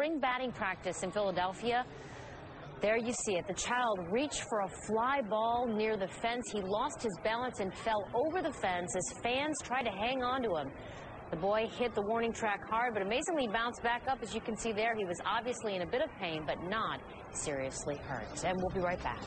Spring batting practice in Philadelphia. There you see it. The child reached for a fly ball near the fence. He lost his balance and fell over the fence as fans tried to hang on to him. The boy hit the warning track hard, but amazingly bounced back up. As you can see there, he was obviously in a bit of pain, but not seriously hurt. And we'll be right back.